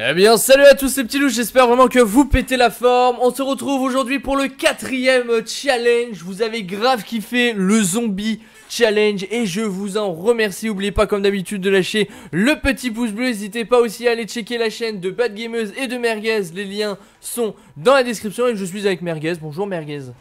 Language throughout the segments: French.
Eh bien salut à tous ces petits loups, j'espère vraiment que vous pétez la forme. On se retrouve aujourd'hui pour le quatrième challenge. Vous avez grave kiffé le zombie challenge et je vous en remercie. N'oubliez pas comme d'habitude de lâcher le petit pouce bleu. N'hésitez pas aussi à aller checker la chaîne de Bad Gameuse et de Merguez. Les liens sont dans la description et je suis avec Merguez. Bonjour Merguez.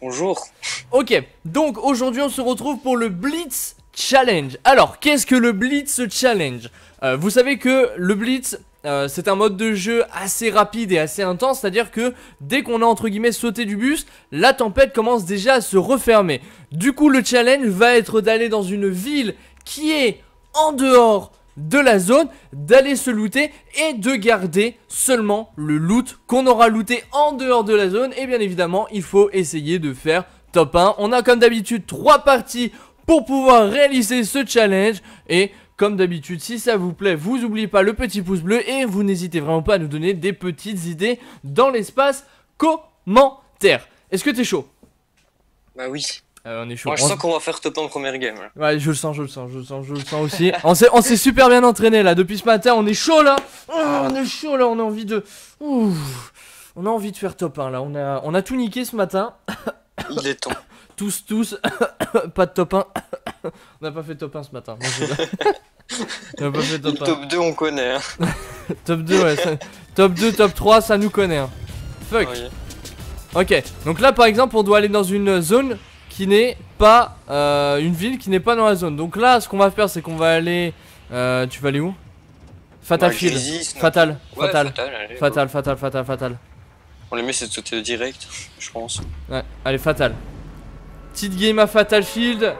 Bonjour. Ok, donc aujourd'hui on se retrouve pour le Blitz Challenge. Alors, qu'est-ce que le Blitz Challenge? Euh, Vous savez que le Blitz euh, c'est un mode de jeu assez rapide et assez intense, c'est-à-dire que dès qu'on a entre guillemets sauté du bus, la tempête commence déjà à se refermer. Du coup, le challenge va être d'aller dans une ville qui est en dehors de la zone, d'aller se looter et de garder seulement le loot qu'on aura looté en dehors de la zone. Et bien évidemment, il faut essayer de faire top 1. On a comme d'habitude 3 parties pour pouvoir réaliser ce challenge et comme d'habitude, si ça vous plaît, vous n'oubliez pas le petit pouce bleu et vous n'hésitez vraiment pas à nous donner des petites idées dans l'espace commentaire. Est-ce que t'es chaud? Bah oui. Euh, on est chaud. Moi je sens qu'on va faire top en première game. Là. Ouais, je le sens, je le sens, je le sens, je le sens aussi. on s'est super bien entraîné là depuis ce matin, on est chaud là. Oh, on est chaud là, on a envie de on a envie de faire top 1 là, on a on a tout niqué ce matin. Il est temps. Tous tous pas de top 1. on n'a pas fait top 1 ce matin. on pas fait top, 1. top 2 on connaît. Hein. top 2 ouais, top 2, top 3 ça nous connaît. Hein. Fuck. Ok, donc là par exemple on doit aller dans une zone qui n'est pas euh, une ville qui n'est pas dans la zone. Donc là ce qu'on va faire c'est qu'on va aller euh, tu vas aller où? Fatal Field. Fatal. Fatal. Fatal, fatal, fatal, fatal. On le mieux c'est de sauter direct, je pense. Ouais, allez fatal. Petite game à Fatal Field.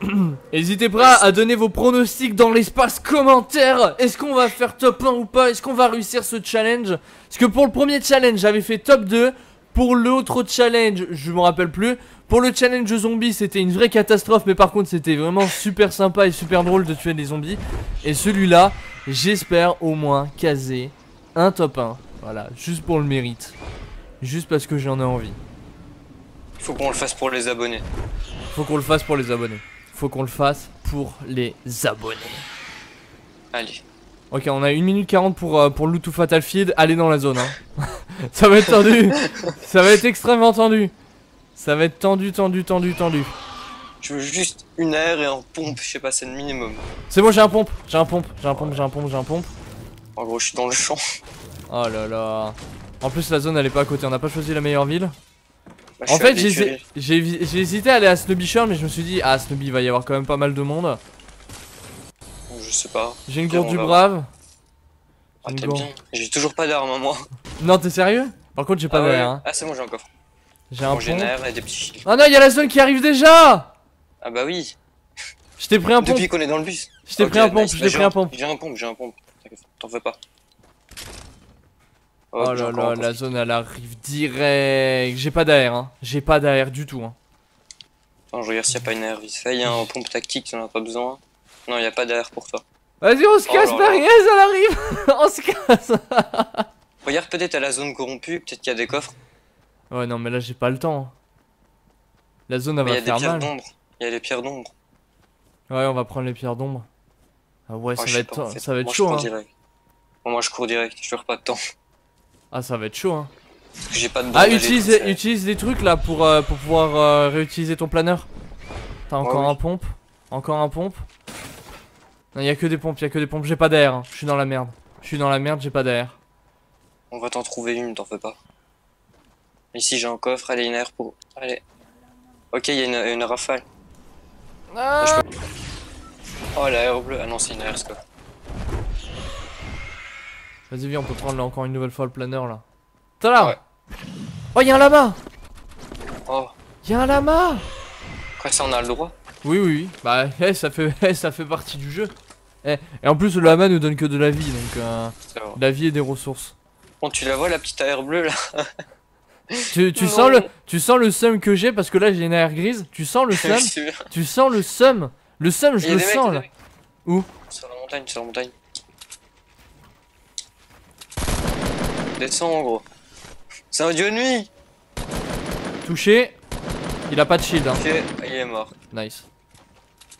N'hésitez pas à donner vos pronostics dans l'espace commentaire. Est-ce qu'on va faire top 1 ou pas? Est-ce qu'on va réussir ce challenge? Parce que pour le premier challenge, j'avais fait top 2. Pour l'autre challenge, je me rappelle plus. Pour le challenge zombie, c'était une vraie catastrophe. Mais par contre, c'était vraiment super sympa et super drôle de tuer des zombies. Et celui-là, j'espère au moins caser un top 1. Voilà, juste pour le mérite. Juste parce que j'en ai envie. Faut qu'on le fasse pour les abonnés. Faut qu'on le fasse pour les abonnés faut qu'on le fasse pour les abonnés. Allez. Ok, on a 1 minute 40 pour, euh, pour Loot Fatal Feed. Allez dans la zone. Hein. ça va être tendu. ça va être extrêmement tendu. Ça va être tendu, tendu, tendu, tendu. Je veux juste une air et un pompe, je sais pas, c'est le minimum. C'est bon, j'ai un pompe, j'ai un pompe, j'ai un pompe, j'ai un pompe, j'ai un pompe. En gros, je suis dans le champ. Oh là là. En plus, la zone elle est pas à côté, on n'a pas choisi la meilleure ville. Bah, en fait, j'ai hésité à aller à Snowby Shore, mais je me suis dit, ah, Snowby, il va y avoir quand même pas mal de monde. Je sais pas. J'ai une gourde du brave. Ah, t'es bien. J'ai toujours pas d'armes, moi. Non, t'es sérieux? Par contre, j'ai pas ah, Hein. Ah, c'est bon, j'ai un coffre. J'ai un et des petits Ah non, il y a la zone qui arrive déjà Ah bah oui. Je t'ai pris un pompe. Depuis qu'on est dans le bus. Je t'ai pris un pompe, je t'ai pris un pompe. J'ai un pompe, j'ai un pompe. T'en fais pas. Oh, là là, la zone elle arrive direct. J'ai pas d'air, hein. J'ai pas d'air du tout. Hein. Attends, je regarde s'il y a pas une air vite fait. Il y a un pompe tactique, si on a pas besoin. Non, il y a pas d'air pour toi. Vas-y, on se casse, oh elle arrive On se casse Regarde peut-être à la zone corrompue, peut-être qu'il y a des coffres. Ouais, non, mais là j'ai pas le temps. La zone elle va faire mal. Il y a les pierres d'ombre. Ouais, on va prendre les pierres d'ombre. Ah ouais, ça, va être, ça va être chaud. Hein. moi je cours direct, je perds pas de temps. Ah, ça va être chaud, hein. J'ai pas de Ah, utilise, utilise des trucs là pour, euh, pour pouvoir euh, réutiliser ton planeur. T'as encore un pompe? Encore un pompe? Non, y'a que des pompes, y'a que des pompes. J'ai pas d'air. Hein. Je suis dans la merde. Je suis dans la merde, j'ai pas d'air. On va t'en trouver une, t'en fais pas. Ici, j'ai un coffre. Allez, une air pour. Allez. Ok, y'a une, une rafale. Ah. Oh, la air bleue. Ah non, c'est une air, ce coffre. Vas-y, viens, on peut prendre encore une nouvelle fois le planeur là. T'as là ouais. Oh, y'a un lama Oh. Y'a un lama Quoi, ça, on a le droit Oui, oui, oui. Bah, eh, ça, fait, eh, ça fait partie du jeu. Eh. Et en plus, le lama nous donne que de la vie, donc euh, la vie et des ressources. Bon, tu la vois, la petite air bleue là tu, tu sens le tu sens le seum que j'ai parce que là j'ai une air grise. Tu sens le seum Tu sens le seum Le seum, je le sens là. Où? Sur la montagne, sur la montagne. Descends gros. C'est un dieu nuit Touché. Il a pas de shield hein. Ok, il est mort. Nice.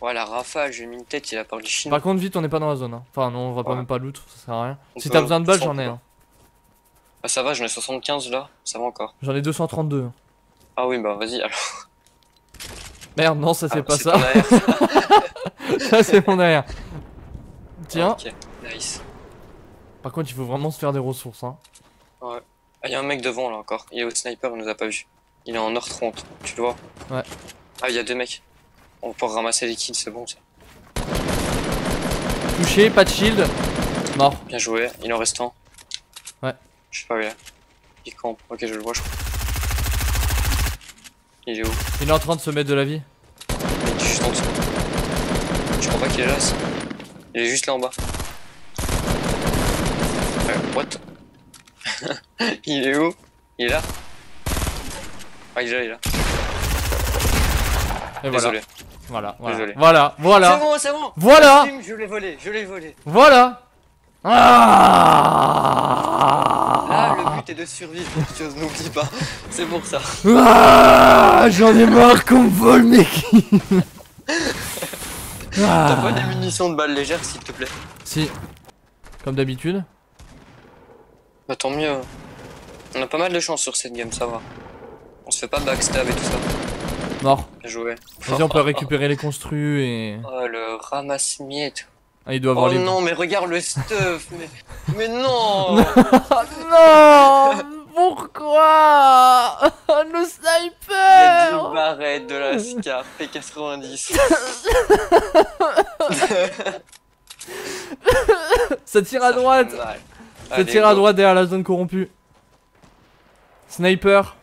Ouais, la rafale, j'ai mis une tête, il a parlé chinois. Par contre, vite, on n'est pas dans la zone. hein. Enfin, non, on va pas même pas loot, ça sert à rien. On Si t'as besoin de balles, j'en ai un. Ah, ça va, j'en ai 75 là, ça va encore. J'en ai 232. Ah oui, bah vas-y, alors. Merde, non, ça c'est Ah, pas ça. ça c'est mon derrière. Tiens, Ok, nice. par contre, il faut vraiment se faire des ressources. Hein. Ah, il y a un mec devant là encore. Il est au sniper, il nous a pas vu. Il est en heure 30, tu le vois Ouais. Ah, il y a deux mecs. On peut ramasser les kills, c'est bon ça. Touché, pas de shield. Mort. Bien joué, il en reste un. Ouais. Je sais pas où il est. Il campe, ok, je le vois, je crois. Il est où Il est en train de se mettre de la vie. Il est juste en dessous. Je crois pas qu'il est là. si. Il est juste là en bas. Euh, what? Il est où? Il est là? Ah, il est là, il est là. Et voilà. Désolé. Voilà, voilà. Désolé. Voilà, voilà. C'est bon, c'est bon Voilà. Le film, Je l'ai volé, je l'ai volé. Voilà. Là, le Ah, but est de survivre, n'oublie pas. C'est pour ça. Ah, J'en ai marre qu'on me vole kills. T'as Ah. pas des munitions de balles légères, s'il te plaît? Si. Comme d'habitude. Bah tant mieux. On a pas mal de chance sur cette game, ça va. On se fait pas backstab et tout ça. Mort. Bien joué. Vas-y, on peut récupérer les construits et. Oh, le ramasse-miettes. Ah, il doit avoir Oh les. non, mais regarde le stuff, mais, mais non non Pourquoi? Le sniper deux barrettes de la Scar P90. Ça tire à droite Ça mal. Ça Allez, tire à droite derrière la zone corrompue. Sniper.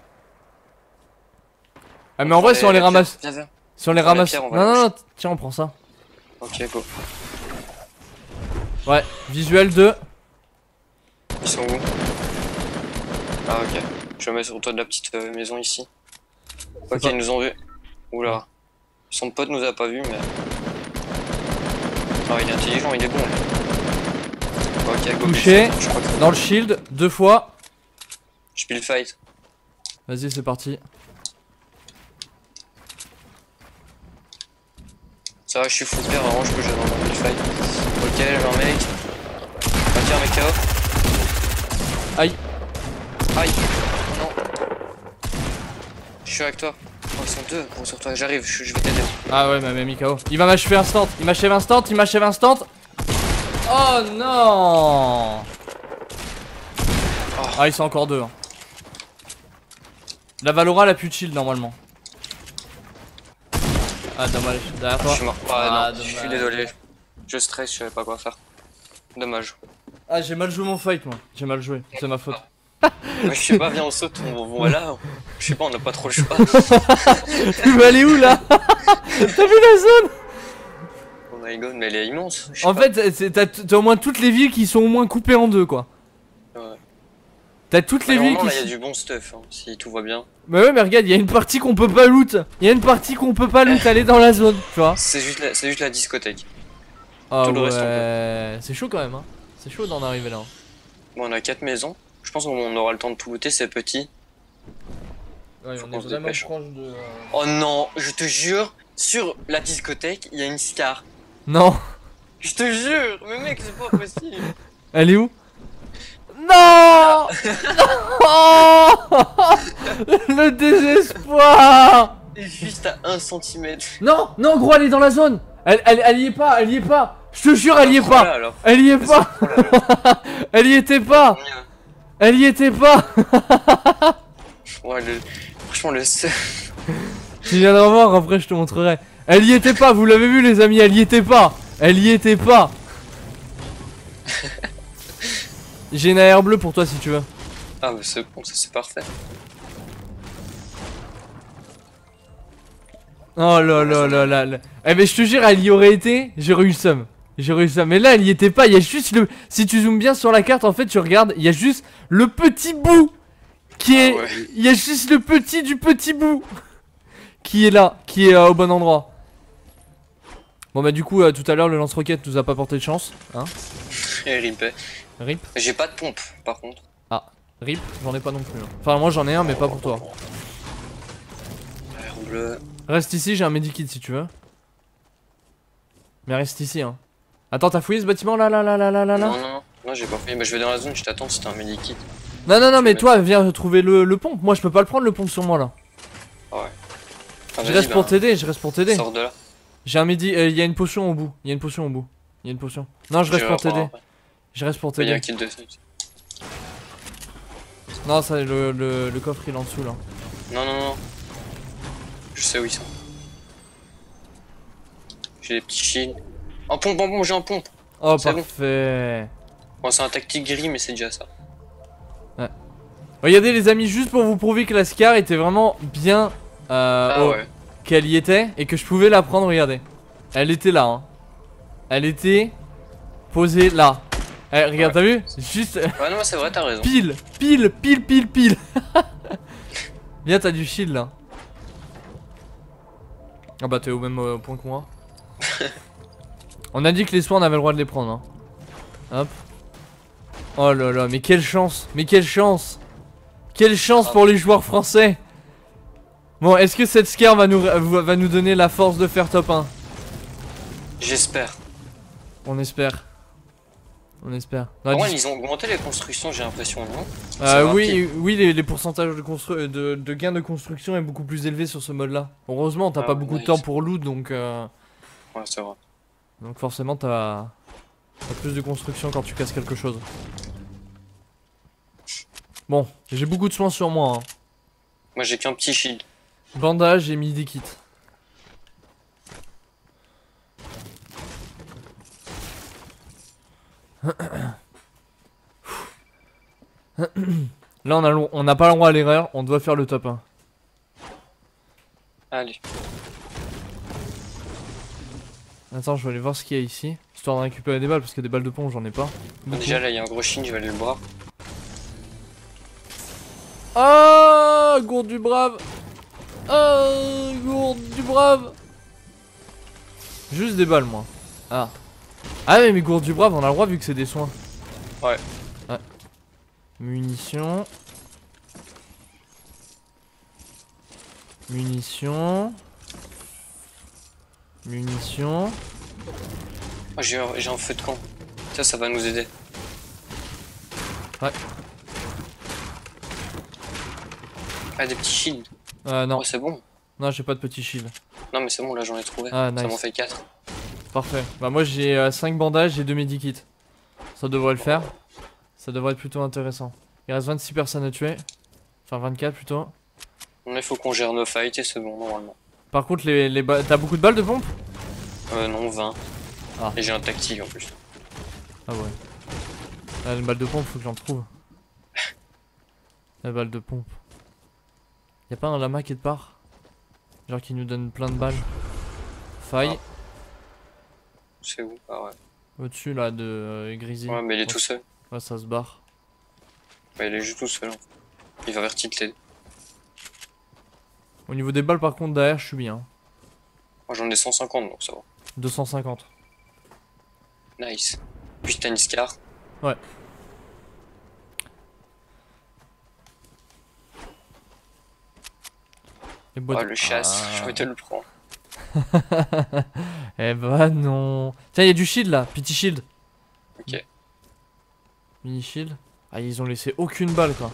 Ah mais en vrai si on les ramasse, Viens, viens. si on les ramasse, pierres, on va non non non, tiens on prend ça. Ok, go. Ouais, visuel 2. Ils sont où? Ah, ok. Je me mets sur le toit de la petite euh, maison ici. Ok, pas- ils nous ont vus. Oula. Son pote nous a pas vus, mais. Ah, il est intelligent, il est bon. lui. Ok, go. Touché. Je crois que Dans le shield, deux fois. je pile fight. Vas-y c'est parti. Ça va, je suis foutu, vraiment, je peux jouer dans le fight. Ok, j'ai un mec. Ok, un mec KO. Aïe. Aïe. Non. Je suis avec toi. Oh, ils sont deux. Gros sur toi, j'arrive, je, je vais t'aider. Ah ouais mais mis KO. Il va m'achever instant, il m'achève instant, il m'achève instant. Oh non. Ah ils sont encore deux. hein. La Valora elle a plus de shield normalement. Ah dommage, derrière Je toi. suis mort. Ah, Ah, non, je suis désolé. Je stresse, je savais pas quoi faire. Dommage. Ah j'ai mal joué mon fight moi, j'ai mal joué, c'est ma faute. Ouais, je sais pas, viens, on saute, on, voilà. Je sais pas, on n'a pas trop le choix. tu veux aller où là? T'as vu la zone? My god, mais elle est immense. En pas. fait c'est- t'as t'as au moins toutes les villes qui sont au moins coupées en deux quoi. Ouais. T'as toutes les Ouais, villes qui... il y a du bon stuff, hein, si tout va bien. Mais ouais mais regarde, il y a une partie qu'on peut pas loot. Il y a une partie qu'on peut pas loot, aller dans la zone, tu vois. C'est juste, la- c'est juste la discothèque. Ah Tout le reste, on ouais, c'est chaud quand même hein. C'est chaud d'en arriver là. Bon, on a 4 maisons. Je pense qu'on aura le temps de tout looter, c'est petit. Ouais, on est vraiment proche de... euh, Oh non, je te jure, sur la discothèque, il y a une Scar. Non, Je te jure, mais mec, c'est pas possible. elle est où? Non Le désespoir C'est juste à 1 cm. Non, non gros, elle est dans la zone Elle, elle, elle y est pas, elle y est pas Je te jure, elle y est pas. Elle y est pas Elle y était pas Elle y était pas Ouais, le... Franchement, le seul. Tu viendras voir, après je te montrerai. Elle y était pas, vous l'avez vu les amis, elle y était pas Elle y était pas J'ai une AR bleue pour toi si tu veux. Ah, mais c'est bon, ça c'est parfait. Oh là là là là là. Eh mais je te jure, elle y aurait été, j'aurais eu le seum. J'aurais eu le seum. Mais là, elle y était pas. Il y a juste le. Si tu zoomes bien sur la carte, en fait, tu regardes, il y a juste le petit bout qui est. Ah ouais. Il y a juste le petit du petit bout qui est là, qui est euh, au bon endroit. Bon bah du coup, euh, tout à l'heure, le lance-roquette nous a pas porté de chance. Hein rip. Rip, J'ai pas de pompe, par contre. rip, j'en ai pas non plus. hein. Enfin, moi j'en ai un, mais pas pour toi. Bleu. Reste ici, j'ai un medikit si tu veux. Mais reste ici, hein. Attends, t'as fouillé ce bâtiment là, là, là, là, là, là, là? Non, non, non, non, j'ai pas fait. Bah, je vais dans la zone, je t'attends, c'était un medikit. Non, non, non, Je mais toi, viens trouver le, le pompe. Moi, je peux pas le prendre, le pompe sur moi là. Ah ouais. Ah, Je reste bah, pour t'aider, je reste pour t'aider. Sors de là. J'ai un midi, il y a une potion au bout. Il y a une potion au bout. Il y a une potion. Non, je reste pour t'aider. Je reste pour Il y a un t'aider. kit de. Non, ça, le, le, le coffre il est en dessous là. Non, non, non. Je sais où ils sont. J'ai des petits shields. En pompe, en pompe, j'ai un pompe. Oh, C'est bon. parfait. Bon, c'est un tactique gris, mais c'est déjà ça. Regardez les amis, juste pour vous prouver que la Scar était vraiment bien euh, Ah ouais. Qu'elle y était et que je pouvais la prendre, regardez. Elle était là, hein. Elle était posée là. Eh, regarde, t'as vu? Juste Ouais, non, c'est vrai, t'as raison. pile, pile, pile, pile, pile. Bien, t'as du shield là. Ah bah t'es au même euh, point que moi. on a dit que les soins on avait le droit de les prendre. Hein. Hop. Oh là là, mais quelle chance, mais quelle chance. Quelle chance Ah. pour les joueurs français. Bon, est-ce que cette scare va nous, va nous donner la force de faire top 1 J'espère. On espère. On espère. Non, ils ont augmenté les constructions, j'ai l'impression, non? Euh, oui, oui, les, les pourcentages de, constru- de, de gains de construction est beaucoup plus élevé sur ce mode-là. Heureusement, t'as Ah, pas beaucoup de temps pour loot, donc euh, Ouais, c'est vrai. donc forcément t'as t'as plus de construction quand tu casses quelque chose. Bon, j'ai beaucoup de soins sur moi. hein. Moi, j'ai qu'un petit shield. Bandage et midi kit. Là, on a on n'a pas le droit à l'erreur, on doit faire le top 1. Allez. Attends, je vais aller voir ce qu'il y a ici. Histoire de récupérer des balles, parce que des balles de pompe, j'en ai pas. Bon, déjà, là, il y a un gros shield, je vais aller le boire. Ah, gourde du brave. Ah, gourde du brave. Juste des balles, moi. Ah. Ah, mais mes gourdes du brave, on a le droit vu que c'est des soins. Ouais. Ouais. Munitions. Munitions. Munitions. Oh, j'ai un, j'ai un feu de camp. Ça, ça va nous aider. Ouais. Ah, des petits shields. Euh, non. Oh, c'est bon. Non, j'ai pas de petit shield. Non, mais c'est bon, là, j'en ai trouvé. Ah, Ça nice. m'en fait 4. Parfait. Bah moi j'ai 5 bandages et 2 medikits. Ça devrait le faire. Ça devrait être plutôt intéressant. Il reste 26 personnes à tuer. Enfin 24 plutôt. Là, il faut qu'on gère nos fights et c'est bon, normalement. Par contre les, les t'as beaucoup de balles de pompe? Euh, non, 20. Ah. Et j'ai un tactique en plus. Ah ouais. Ah, les balles de pompe faut que j'en trouve. Les balles de pompe. Y'a pas un lama qui est de part? Genre qui nous donne plein de balles. Faille. C'est où? Ah ouais. Au-dessus là de euh, Grisy. Ouais, mais il est tout seul. Ouais ça se barre. Ouais, il est juste tout seul. Il va vers t'aider. Au niveau des balles par contre derrière je suis bien. Moi, j'en ai 150, donc ça va. 250. Nice. Puis t'as une scar. Les boîtes- Oh, le chasse. Ah. Je vais te le prendre. Eh bah non. Tiens, il y a du shield là, petit shield. Ok. Mini shield. Ah, ils ont laissé aucune balle quoi.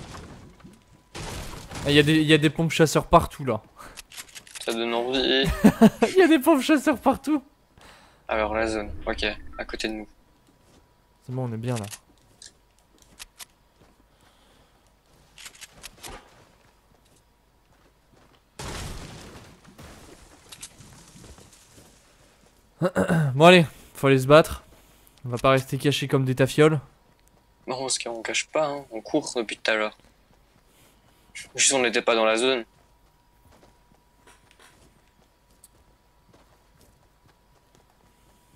Ah, il y, a des- y a des pompes chasseurs partout là. Ça donne envie. Il y a des pompes chasseurs partout. Alors, la zone. Ok, à côté de nous. C'est bon, on est bien là. Bon allez, faut aller se battre. On va pas rester cachés comme des tafioles. Non, parce qu'on cache pas, hein. on court depuis tout à l'heure. Juste on n'était pas dans la zone.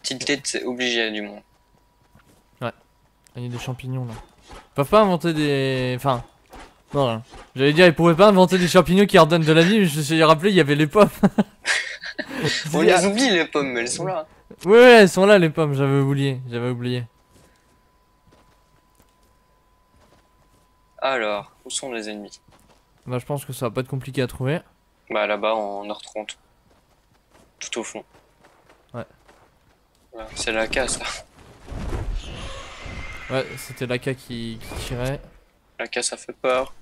Petite tête, c'est obligé, du monde. Ah, Il y a des champignons là. Ils peuvent pas inventer des. Enfin. Non, là. J'allais dire, ils pouvaient pas inventer des champignons qui redonnent de la vie, mais je me suis rappelé, il y avait les pommes. On les oublie les pommes, mais elles sont là. Ouais, ouais, elles sont là les pommes, j'avais oublié. J'avais oublié. Alors, où sont les ennemis? Bah, je pense que ça va pas être compliqué à trouver. Bah là-bas en heure 30. Tout au fond. Ouais, C'est la casse ça. Ouais, c'était l'AK qui, qui tirait. La casse ça fait peur.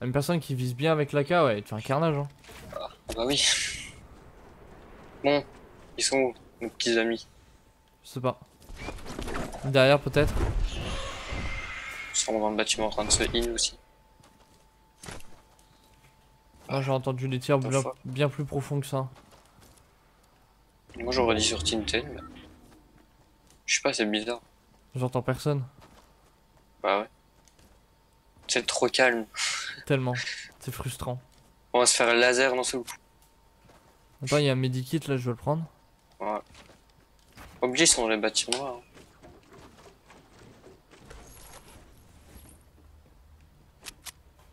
Une personne qui vise bien avec l'AK, ouais, il te fait un carnage. Hein. Ah bah oui. Bon, ils sont où nos petits amis? Je sais pas. Derrière peut-être. Ils sont dans le bâtiment en train de se heal aussi. Moi j'ai entendu des tirs bien plus profonds que ça. Moi j'aurais dit sur Tintel, mais. Je sais pas, c'est bizarre. J'entends personne. Bah ouais. C'est trop calme. Tellement. C'est frustrant. On va se faire un laser dans ce coup. Attends, il y a un medikit là, je vais le prendre. Ouais. Obligé, ils sont dans les bâtiments là. hein.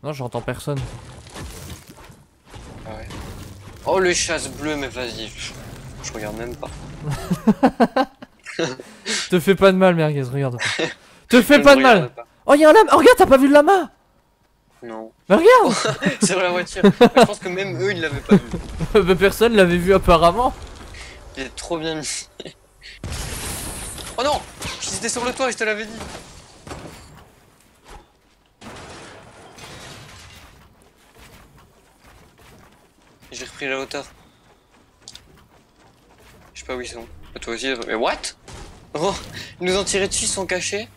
Non, j'entends personne. Ah ouais. Oh le chasse bleu, mais vas-y. Je regarde même pas. Te fais pas de mal, merguez, regarde. Te fais pas de mal pas. Oh, y'a un lama Oh, regarde, t'as pas vu le lama Non. Mais regarde C'est sur la voiture. je pense que même eux, ils l'avaient pas vu. Bah, Personne l'avait vu apparemment. Il est trop bien mis. Oh non J'étais sur le toit, je te l'avais dit. J'ai repris la hauteur. Je sais pas où ils sont. Toi aussi, mais what? Oh Ils nous ont tiré dessus, ils sont cachés.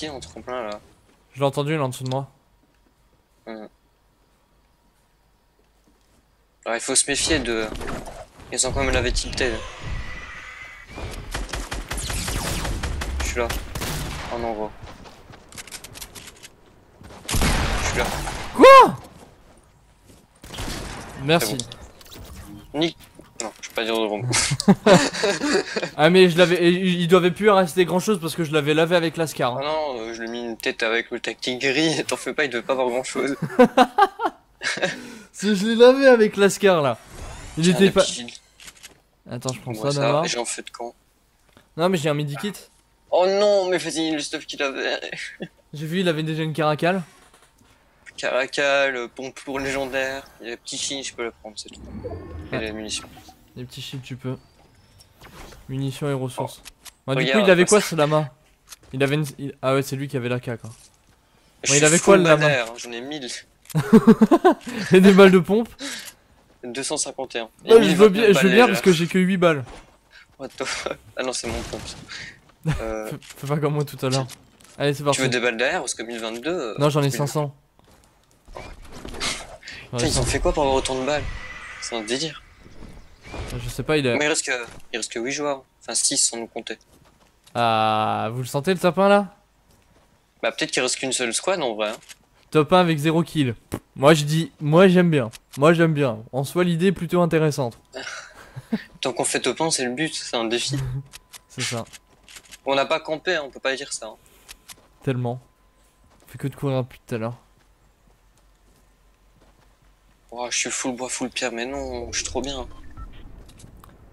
Qui en tremplin là Je l'ai entendu là en dessous de moi. Alors il faut se méfier de. Ils sont quand même l'avaient tilté. Je suis là. Oh non gros. Je suis là. Quoi? Merci. Nick. Pas dire de. Ah mais je l'avais, il devait plus rester grand chose parce que je l'avais lavé avec l'ascar. Ah hein. non, euh, je lui ai mis une tête avec le tactique gris, t'en fais pas, il devait pas avoir grand chose. Si je l'ai lavé avec l'ascar là. Il était pas. J'ai Attends, je prends ça d'abord. en feu de camp. Non mais j'ai un medikit. Oh non, mais vas-y, le stuff qu'il avait. J'ai vu, il avait déjà une caracale. Caracal, euh, pompe pour légendaire, il y a petit chien, je peux le prendre, c'est tout. Et Ouais. les munitions. Des petits chips, tu peux. Munitions et ressources. Oh. Ouais, du coup, Regarde, il avait quoi ce lama Il avait une. il- Ah ouais, c'est lui qui avait la caca quoi. Je il avait quoi, le lama hein, J'en ai 1000. Et des balles de pompe? 251. Et Ouais, je veux bien, 1029 je veux bien parce que j'ai que 8 balles. What the fuck? Ah non, c'est mon pompe. Euh, Fais pas comme moi tout à l'heure. Allez, c'est tu parti. veux des balles derrière Parce que 1022. euh, Non, j'en ai oui. 500. J'en ai Putain, ils ont 500. fait quoi pour avoir autant de balles? C'est un délire. Je sais pas, il est. Mais il reste que, il reste que 8 joueurs. Enfin 6 sans nous compter. Ah, vous le sentez le top 1 là? Bah peut-être qu'il reste qu'une seule squad en vrai. hein. Top 1 avec 0 kill. Moi je dis, moi j'aime bien. Moi j'aime bien. En soi, l'idée est plutôt intéressante. Tant qu'on fait top 1, c'est le but, c'est un défi. C'est ça, On n'a pas campé, hein, on peut pas dire ça. hein. tellement. On fait que de courir depuis tout à l'heure. Oh, je suis full bois, full pierre, mais non, je suis trop bien.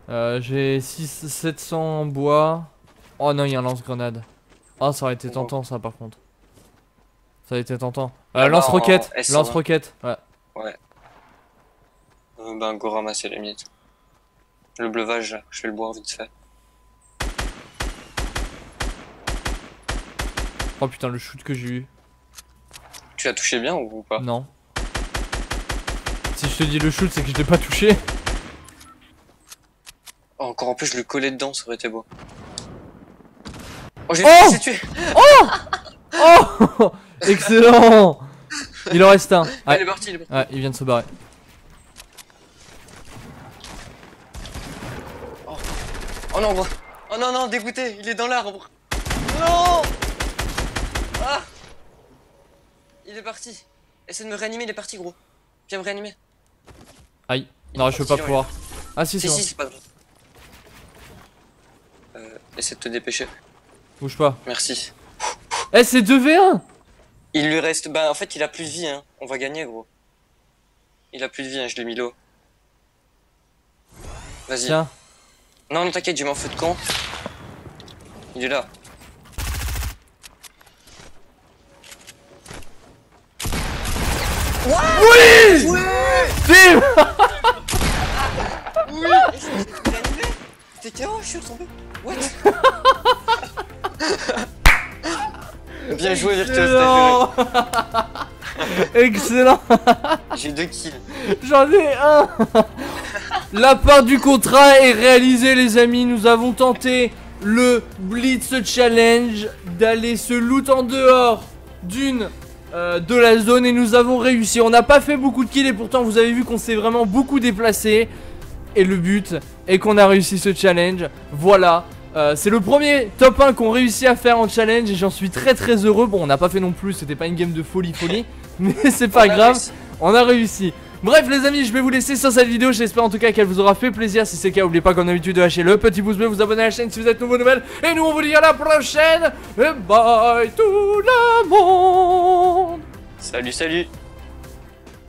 Euh, j'ai 6, 700 en bois. Oh non, il y a un lance-grenade. Oh, ça aurait été tentant ça par contre. Ça aurait été tentant. Euh, Ah lance-roquette, en S120. lance-roquette. Ouais. Euh, ben go ramasser les miettes. Le bleuvage là, je vais le boire vite fait. Oh putain, le shoot que j'ai eu. Tu l'as touché bien ou pas? Non. Si je te dis le shoot, c'est que je l'ai pas touché. Oh, Encore en plus, je le collais dedans, ça aurait été beau. Oh, j'ai Oh laissé tuer Oh Excellent Il en reste un. Ah, il est parti, il est parti. ouais, il vient de se barrer. Oh non, gros. Oh non, non, dégoûté, il est dans l'arbre. Non Ah Il est parti. Essaie de me réanimer, il est parti, gros. Viens me réanimer. Aïe. Il Non, je peux pas pouvoir. Ah si, c'est Si, bon. c'est pas grave. Essaie de te dépêcher. Bouge pas. Merci. Eh, c'est 2v1 Il lui reste. Bah, en fait, il a plus de vie, hein. On va gagner, gros. Il a plus de vie, hein, je l'ai mis l'eau. Vas-y. Tiens. Non, non, t'inquiète, j'ai mis en feu de camp. Il est là. Bim KO, je suis retombé. What? Bien joué, Virtuos, Excellent Excellent J'ai deux kills. J'en ai un La part du contrat est réalisée les amis, nous avons tenté le Blitz Challenge d'aller se loot en dehors d'une euh, de la zone et nous avons réussi. On n'a pas fait beaucoup de kills et pourtant vous avez vu qu'on s'est vraiment beaucoup déplacé. Et le but est qu'on a réussi ce challenge. Voilà, euh, c'est le premier top 1 qu'on réussit à faire en challenge et j'en suis très très heureux. Bon, on n'a pas fait non plus, c'était pas une game de folie folie, mais c'est pas grave, on a réussi. Bref les amis, je vais vous laisser sur cette vidéo, j'espère en tout cas qu'elle vous aura fait plaisir. Si c'est le cas, n'oubliez pas comme d'habitude de lâcher le petit pouce bleu, vous abonner à la chaîne si vous êtes nouveau nouvelle. Et nous on vous dit à la prochaine, et bye tout le monde Salut, salut